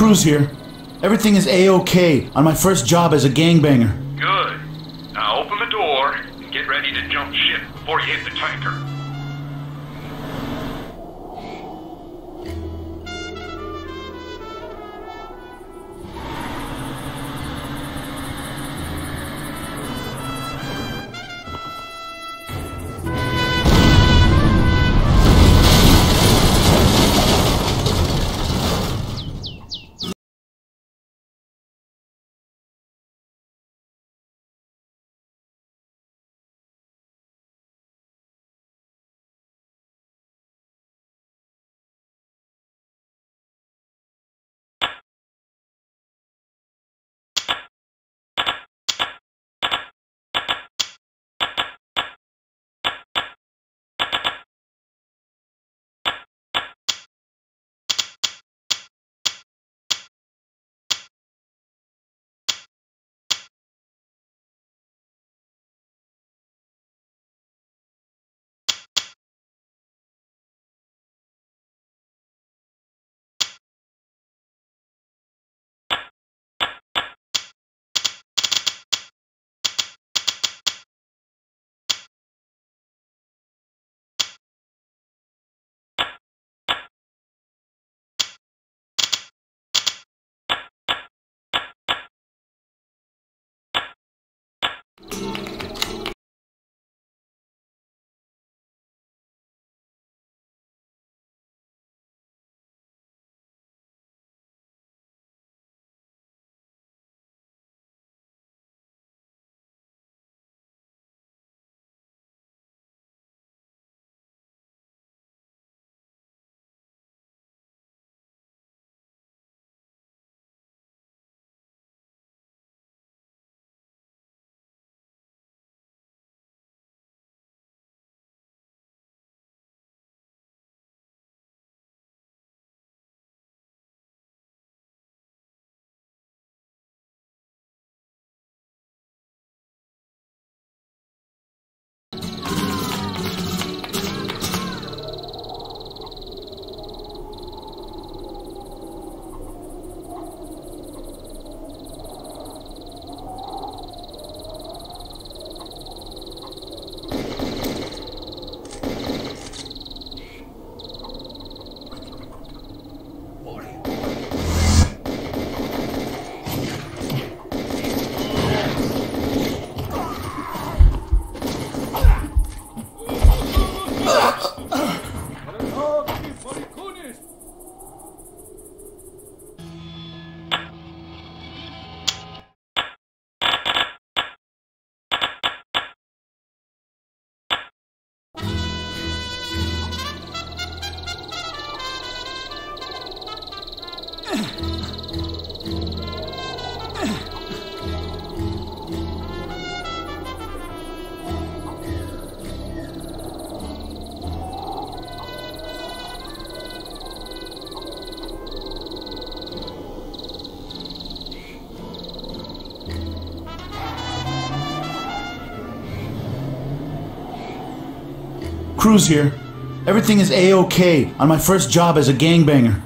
Cruz here. Everything is A-OK on my first job as a gangbanger. Good. Now open the door and get ready to jump ship before you hit the tanker. Cruz here. Everything is A-OK on my first job as a gangbanger.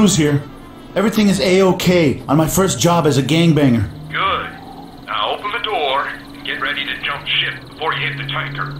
Cruz here. Everything is A-OK on my first job as a gangbanger. Good. Now open the door and get ready to jump ship before you hit the tanker.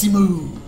Spicy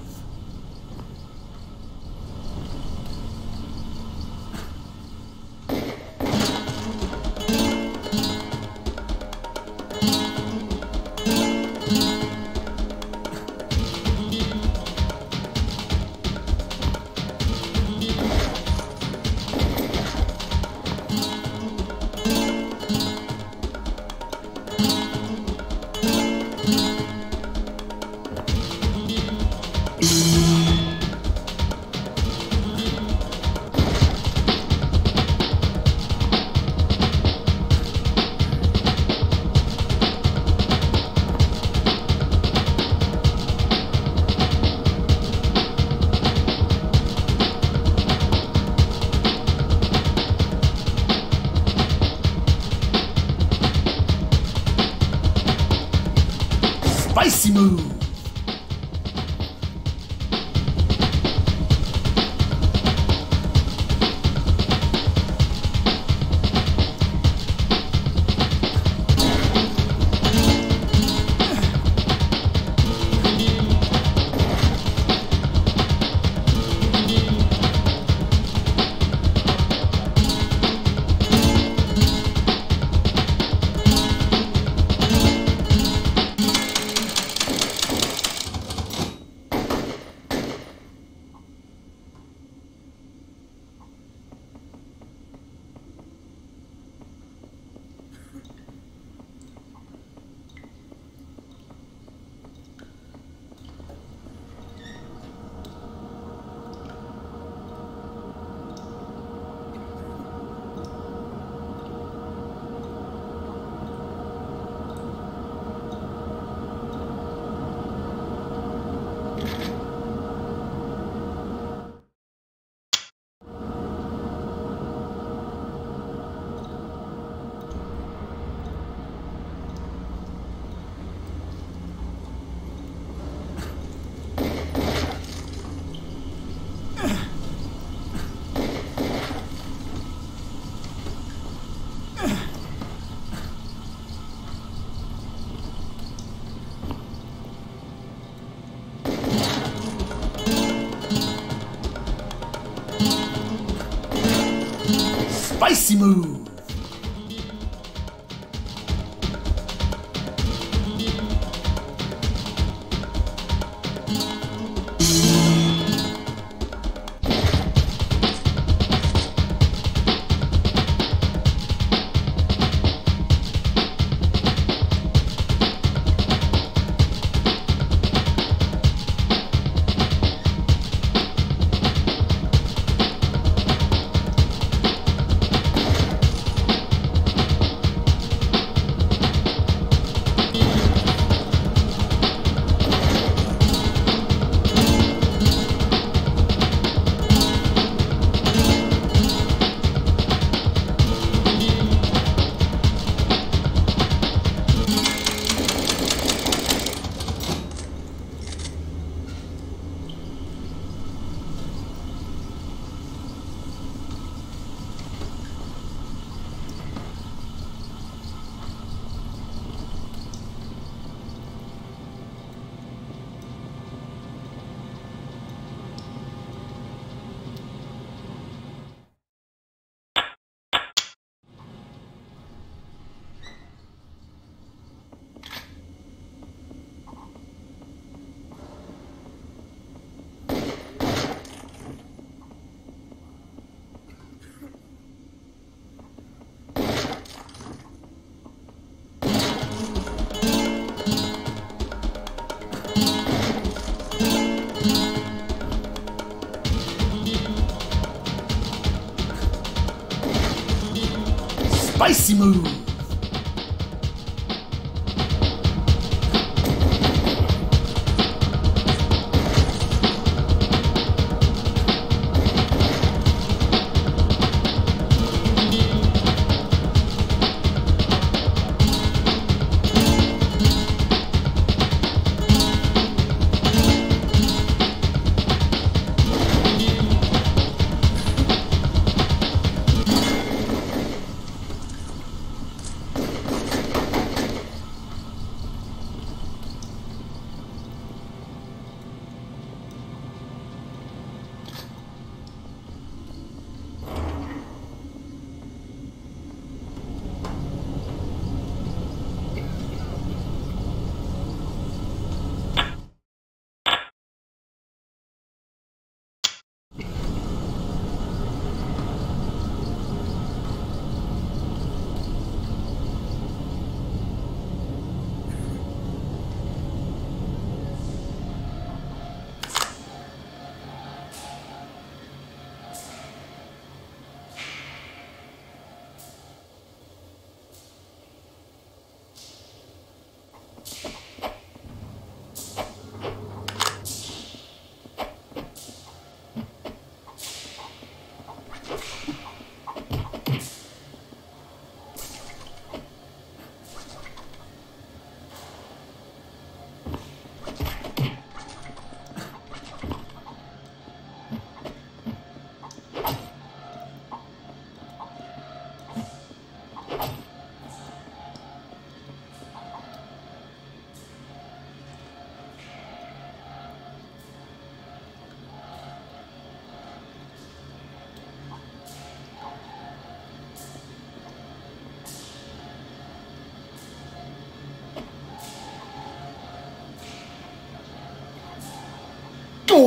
move. Spicy Dice Move!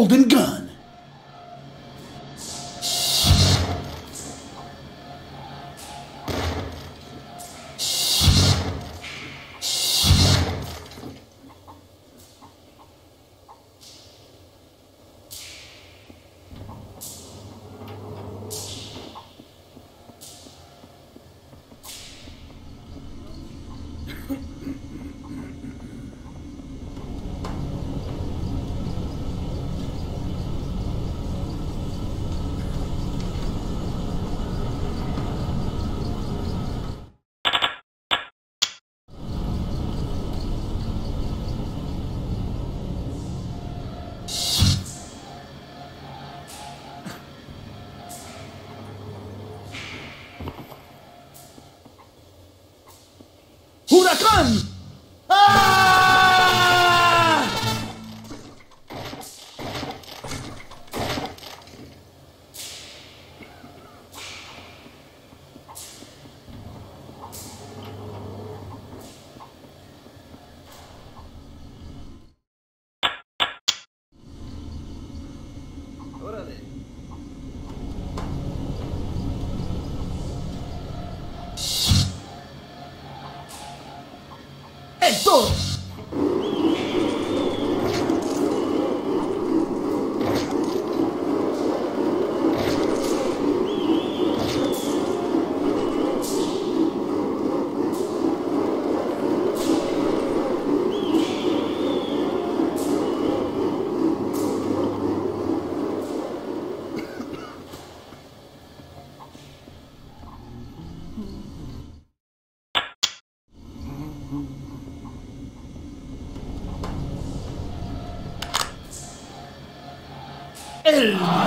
Golden gun. ¡Huracán! ¡El mariachi!